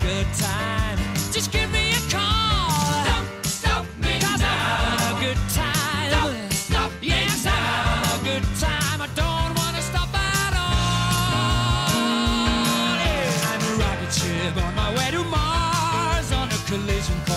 good time. Just give me a call. Don't stop me Cause now. I'm having a good time. Don't stop yes, me I'm now. having a good time. I don't want to stop at all. Yeah. I'm a rocket ship on my way to Mars on a collision course.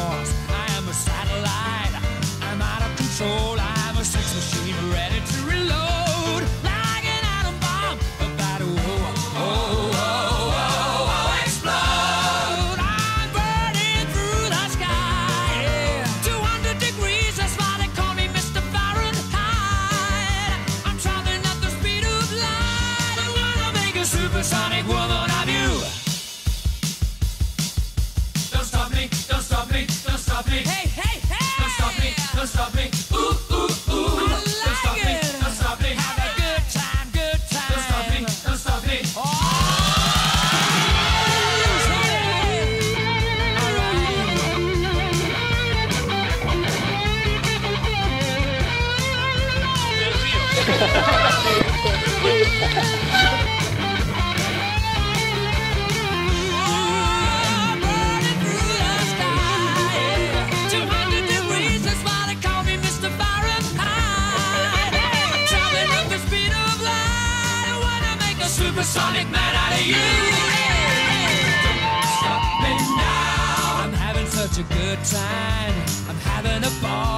having a ball.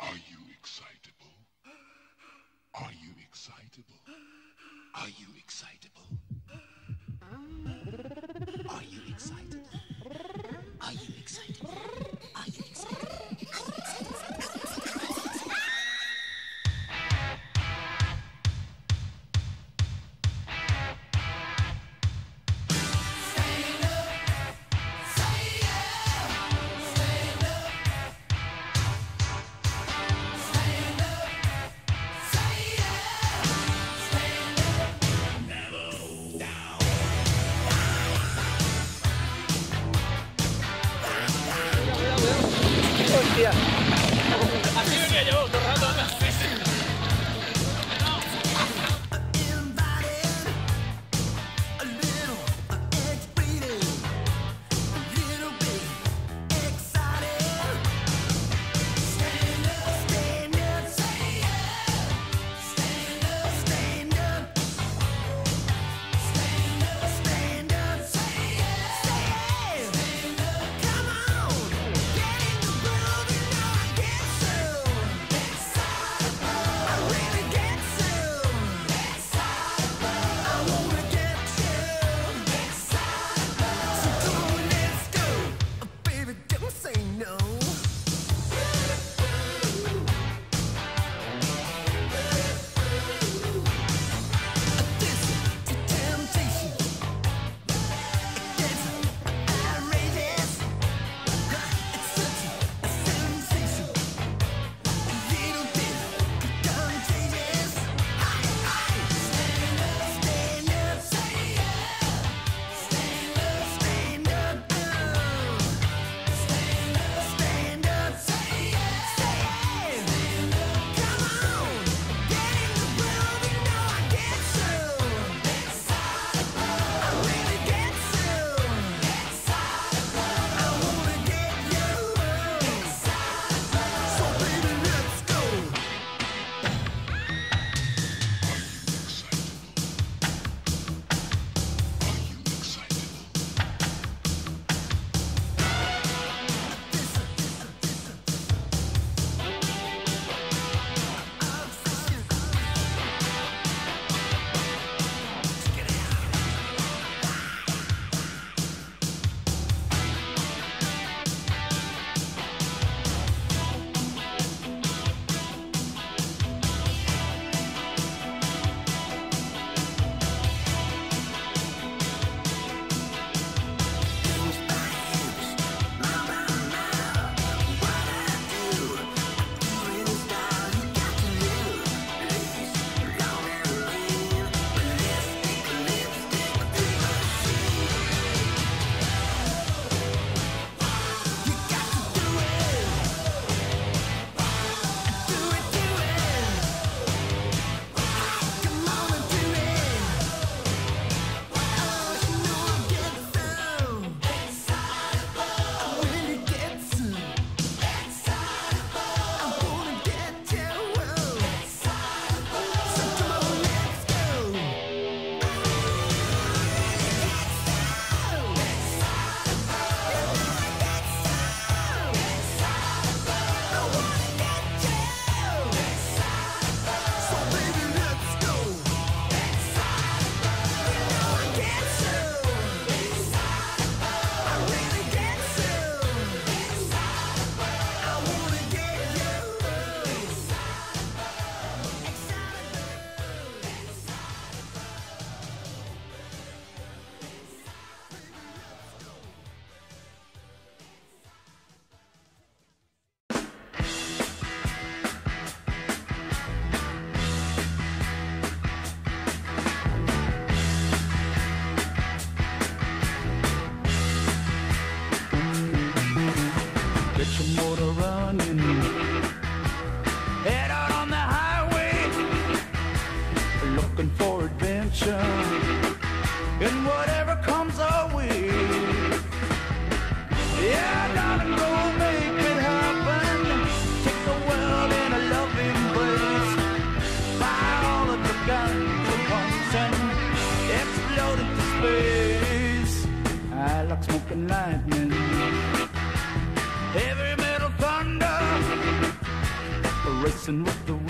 Are you excitable? Are you excitable? Are you excitable? Are you excitable? looking for adventure and whatever comes our way. Yeah, gotta go make it happen. Take the world in a loving place. Buy all of the guns and pumps and explode into space. I like smoking lightning. Heavy metal thunder, racing with the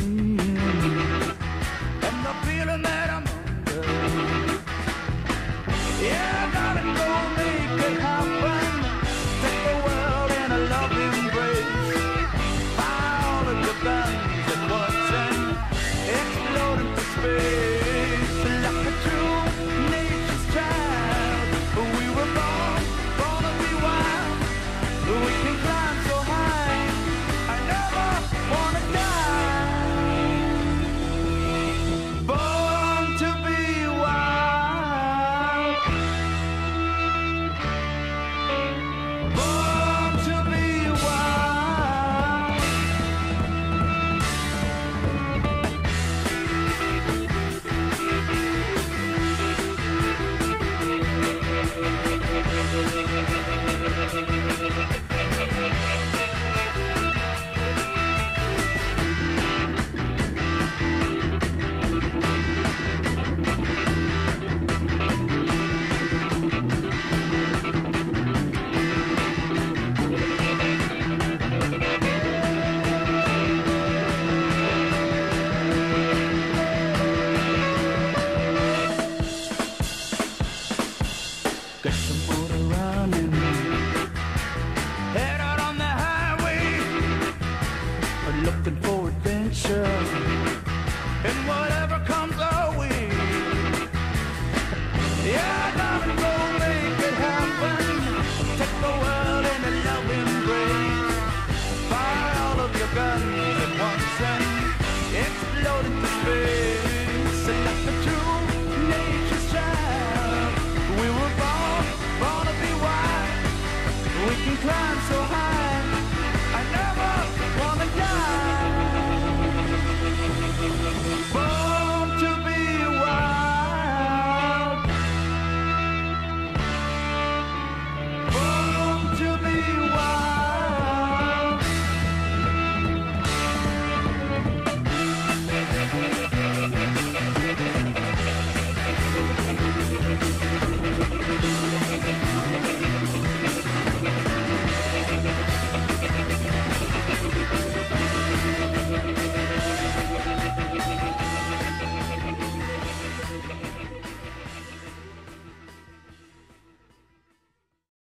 Canada!